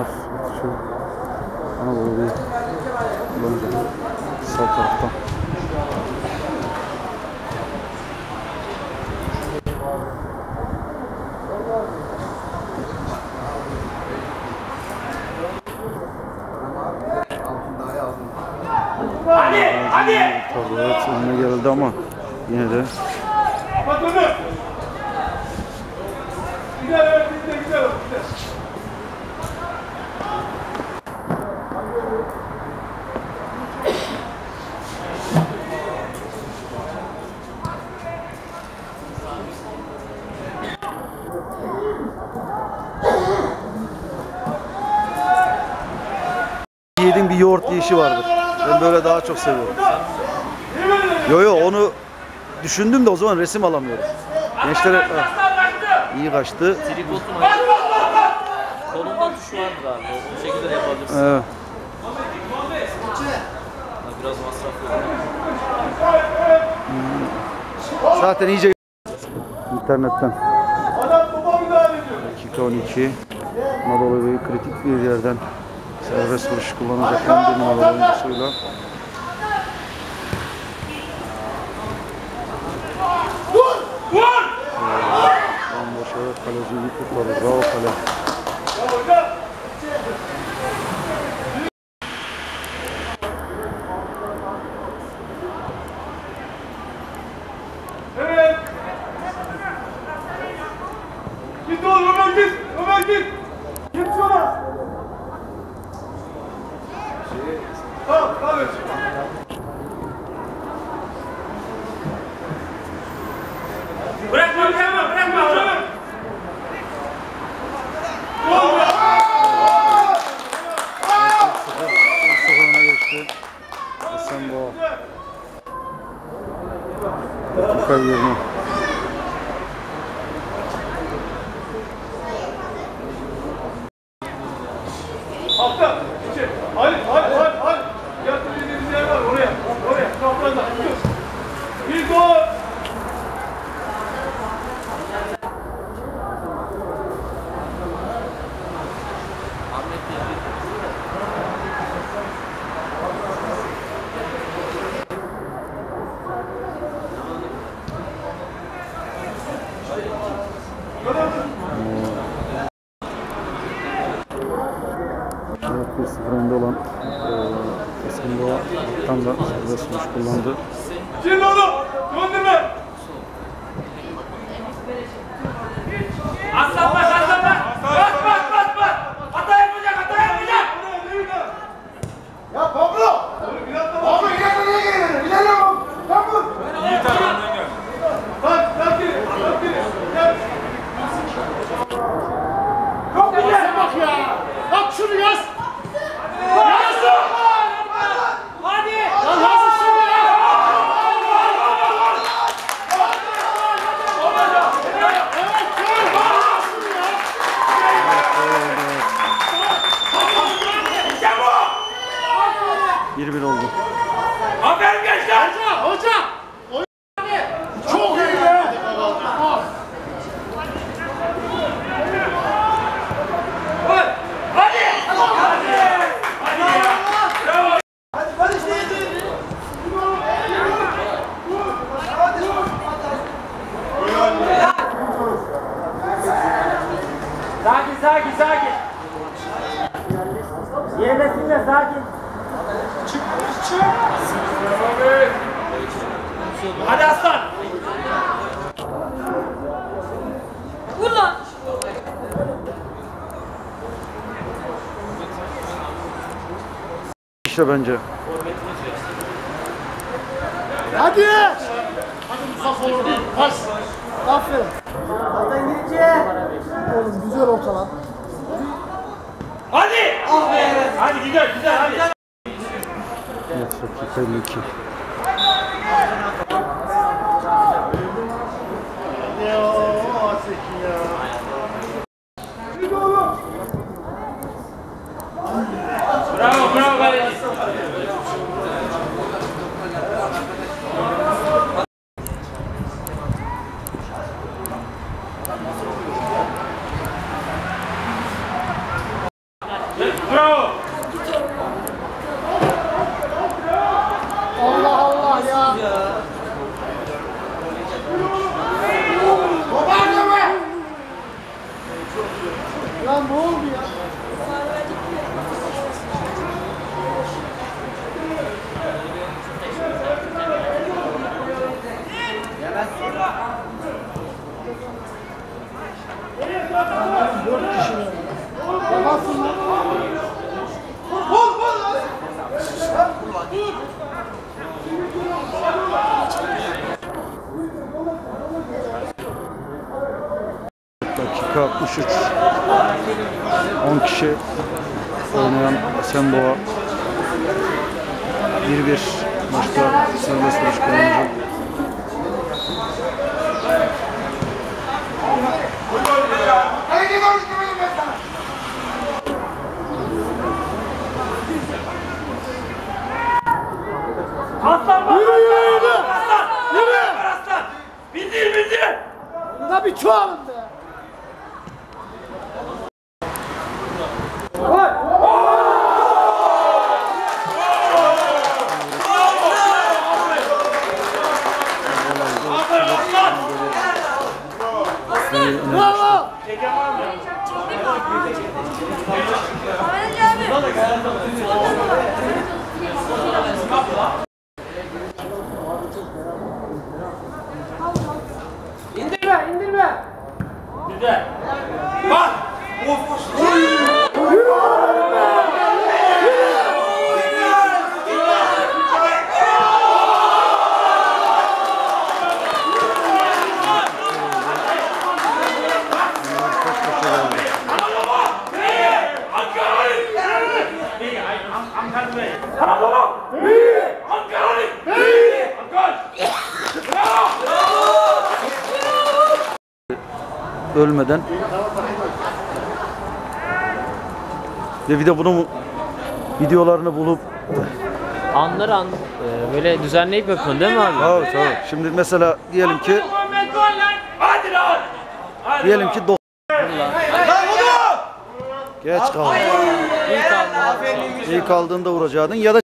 korner atışı. Anadolu bir kullanıcı. Sağ taraftan. Hadi. Tabii evet önüne geldi ama yine de Kapat onu. Güzel, evet, yediğim bir yoğurt yiyişi vardır. Ben böyle daha çok seviyorum. Yo yo onu düşündüm de o zaman resim alamıyorum. Gençlere kaçtı. iyi kaçtı. Tripod'un kolunda tuş vardır abi. O şekilde de yapabilirsin. Evet. Biraz masraflı. Zaten iyice internetten. Adam topa müdahale ediyor. Dakika 12. Anadolu kritik bir yerden serbest vuruş kullanacak 11 numaralı oyuncusuyla. Bomboş evet kaleci iyi kurtardı. Bravo kale. Git oğlum Ömer git. Git. Git Bırakma, Evet 1-0 önde olan Esenboğa alttan da vuruş kullandı. Şimdi oğlum. Döndürme. Aslan bak, aslan bak. Bak, bak, bak, bak. Hata yapacak, hata yapacak. Ya Pablo! Oğlum biraz da bak. Pablo ileride niye geliyorsun? İleride bak! Pablo! Bak, sakin, sakin. Gel. Çok güzel bak ya! Bak şunu yaz! Yaz. Hadi. Lan yaz şunu ya! Evet, gol! Yaz şunu ya! İşte bu. 1-1 oldu. Aferin gençler. Hoca! Hoca! Oyun hadi! Çok iyi ya! Ah! Hadi. Hadi. Hadi. Hadi ya. Bravo. Sakin sakin sakin. Yerlesinler sakin. Hadi aslan. Vur lan. İşte bence. Hadi! Hadi Mustafa oğlum. Pas! Aferin. Oğlum güzel orta lan. Hadi. Hadi güzel güzel hadi. Evet dakika 52. Ya o Asekin ya. Bravo bravo kaleci. Basın lan. Dakika 63. 10 kişi oynayan Esenboğa 1-1 maçta serbest vuruş kullanıcı. Yürü yürü yürü. Yürü. Bindir bindir. La bir çoğalın be. Bravo. İndirme indirme. Ölmeden. Ve bir de bunun videolarını bulup Anlar an e, böyle düzenleyip yapıyorsun değil mi abi? Tabii tabii. Şimdi mesela diyelim ki diyelim ki dok- Geç kaldı. İyi kaldığında vuracaktın ya da